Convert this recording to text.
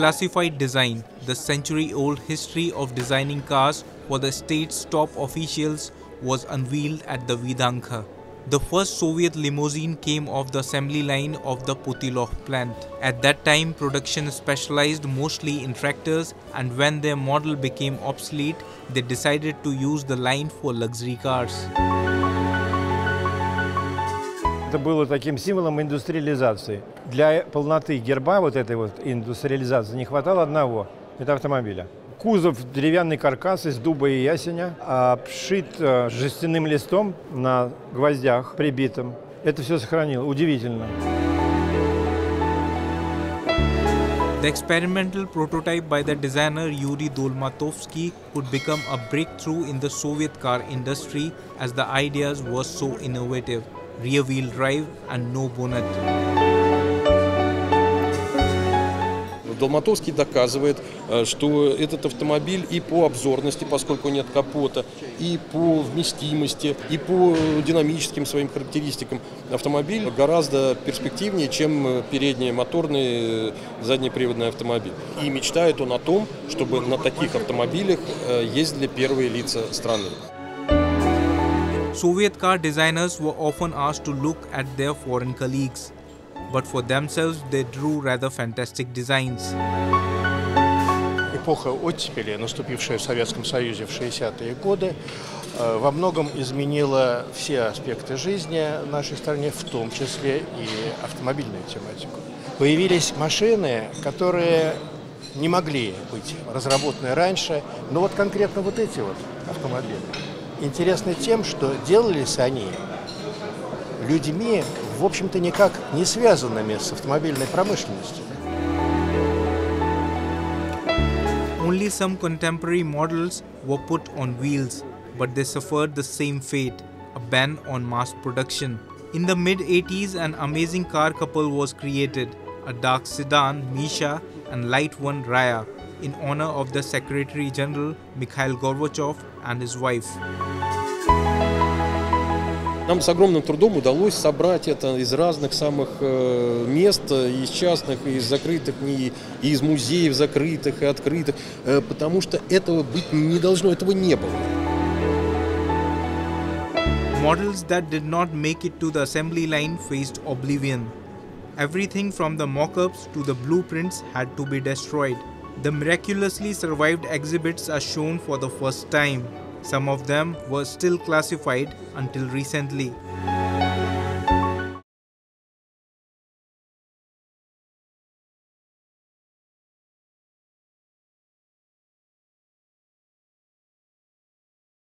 Classified design, the century old history of designing cars for the state's top officials, was unveiled at the Vidanka. The first Soviet limousine came off the assembly line of the Putilov plant. At that time, production specialized mostly in tractors, and when their model became obsolete, they decided to use the line for luxury cars. Это было таким символом индустриализации. Для полноты герба вот этой вот индустриализации не хватало одного – это автомобиля. Кузов – деревянный каркас из дуба и ясеня, обшит э, жестяным листом на гвоздях прибитым. Это все сохранило. Удивительно. The experimental prototype by the designer Yuri Dolmatovsky could become a breakthrough in the Soviet car industry as the ideas were so innovative rear wheel drive and no bonnet. Долматовский доказывает, э, что этот автомобиль и по обзорности, поскольку нет капота, и по вместимости, и по динамическим своим характеристикам автомобиль гораздо перспективнее, чем передний моторный заднеприводный автомобиль. И мечтает он о том, чтобы на таких автомобилях э, ездили первые лица страны. Soviet car designers were often asked to look at their foreign colleagues, but for themselves they drew rather fantastic designs. Эпоха оттепели, наступившая в Советском Союзе в 60-е годы, э, во многом изменила все аспекты жизни нашей стране, в том числе и автомобильную тематику. Появились машины, которые не могли быть разработаны раньше, но вот конкретно вот эти вот автомобили интересны тем, что делались они людьми, в общем-то, никак не связанными с автомобильной промышленностью. Only some contemporary models were put on wheels, but they suffered the same fate a ban on mass production. In the mid 80s, an amazing car couple was created a dark sedan, Misha, and light one, Raya, in honor of the Secretary General Mikhail Gorbachev and his wife. Нам с огромным трудом удалось собрать это из разных самых э, мест, из частных, из закрытых, и из музеев закрытых и открытых, э, потому что этого быть не должно, этого не было. Models that did not make it to the assembly line faced oblivion. Everything from the mock ups to the blueprints had to be destroyed. The miraculously survived exhibits are shown for the first time. Some of them were still classified until recently.